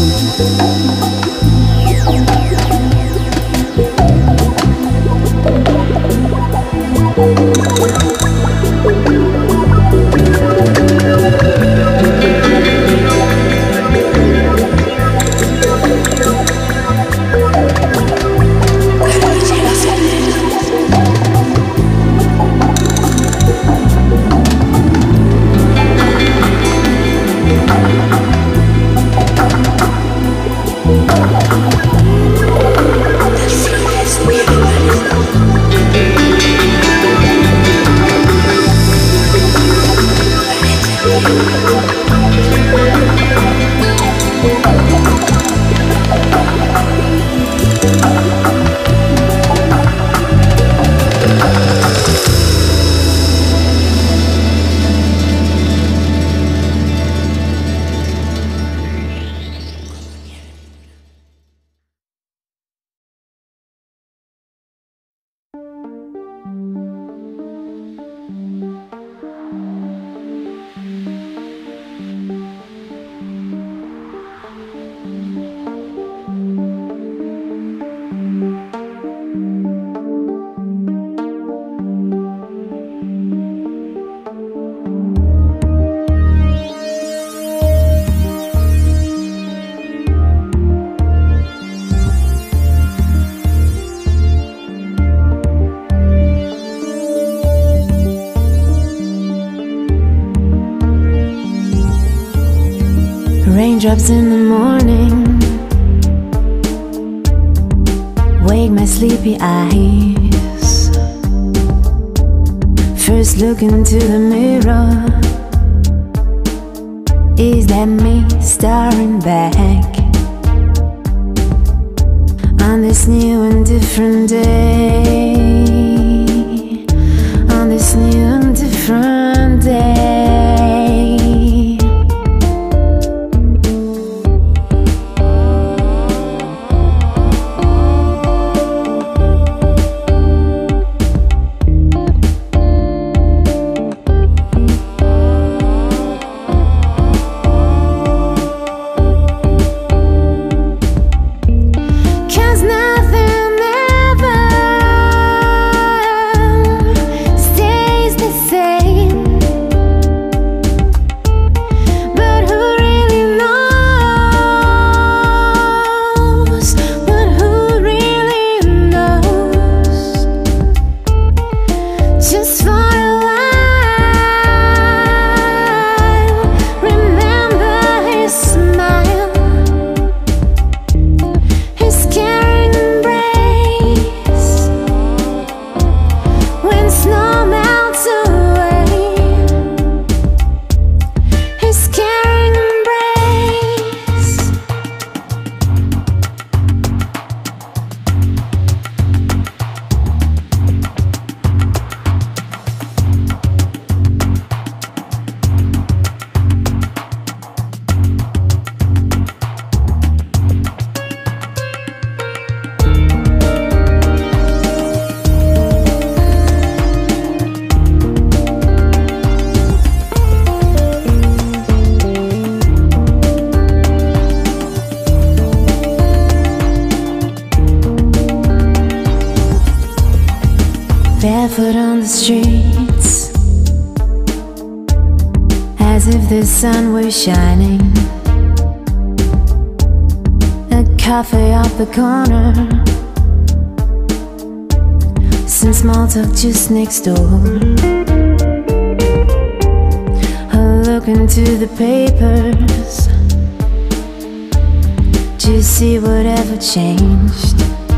Thank you. Raindrops in the morning. Wake my sleepy eyes. First look into the mirror. Is that me staring back? On this new and different day. On this new and different day. are shining. A cafe off the corner. Some small talk just next door. I look into the papers. To see whatever changed.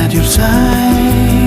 At your side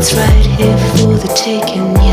it's right here for the taking.